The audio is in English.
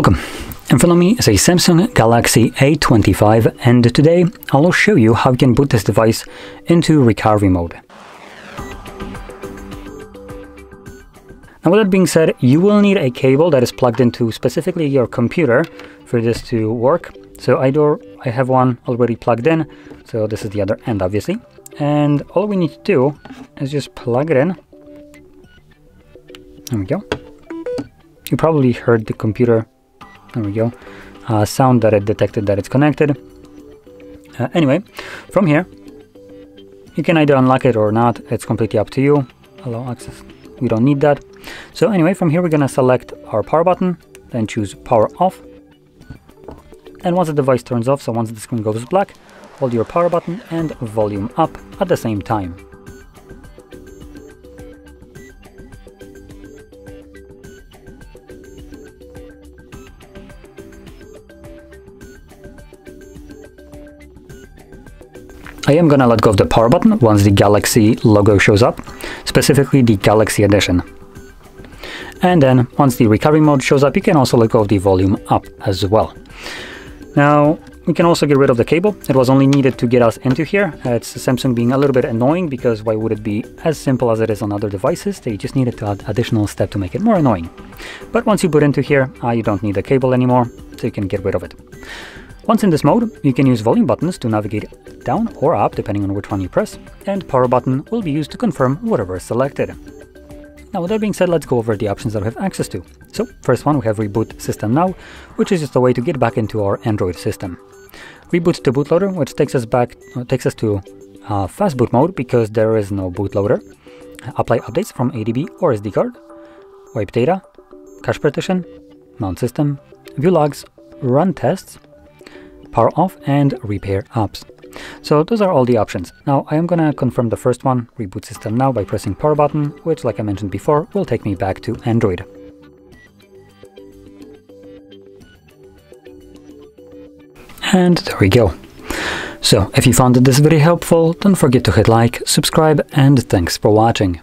Welcome. In front of me is a Samsung Galaxy A25 and today I'll show you how you can boot this device into recovery mode. Now with that being said, you will need a cable that is plugged into specifically your computer for this to work. So I do I have one already plugged in, so this is the other end obviously. And all we need to do is just plug it in. There we go. You probably heard the computer there we go. Uh, sound that it detected that it's connected. Uh, anyway, from here, you can either unlock it or not. It's completely up to you. Allow access. We don't need that. So anyway, from here we're going to select our power button, then choose power off. And once the device turns off, so once the screen goes black, hold your power button and volume up at the same time. I am gonna let go of the power button once the Galaxy logo shows up, specifically the Galaxy Edition. And then once the recovery mode shows up, you can also let go of the volume up as well. Now, we can also get rid of the cable. It was only needed to get us into here. it's Samsung being a little bit annoying because why would it be as simple as it is on other devices? They just needed to add additional step to make it more annoying. But once you put into here, uh, you don't need the cable anymore, so you can get rid of it. Once in this mode, you can use volume buttons to navigate down or up depending on which one you press, and power button will be used to confirm whatever is selected. Now with that being said, let's go over the options that we have access to. So first one, we have Reboot System Now, which is just a way to get back into our Android system. Reboot to bootloader, which takes us back, uh, takes us to uh, fast boot mode because there is no bootloader. Apply updates from ADB or SD card. Wipe data, cache partition, mount system, view logs, run tests, power off and repair apps. So those are all the options. Now I am gonna confirm the first one, reboot system now by pressing power button, which like I mentioned before, will take me back to Android. And there we go. So if you found this video helpful, don't forget to hit like, subscribe and thanks for watching.